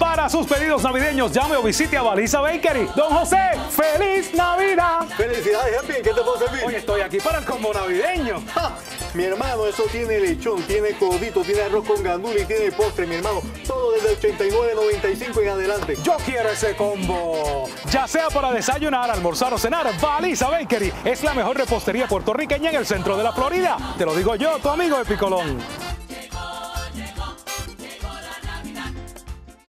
Para sus pedidos navideños, llame o visite a Baliza Bakery. Don José, ¡Feliz Navidad! Felicidades, Happy. Qué te puedo servir? Hoy estoy aquí para el combo navideño. ¡Ja! Mi hermano, eso tiene lechón, tiene codito, tiene arroz con gandula y tiene postre, mi hermano. Todo desde 89.95 en adelante. Yo quiero ese combo. Ya sea para desayunar, almorzar o cenar, Baliza Bakery es la mejor repostería puertorriqueña en el centro de la Florida. Te lo digo yo, tu amigo de Picolón.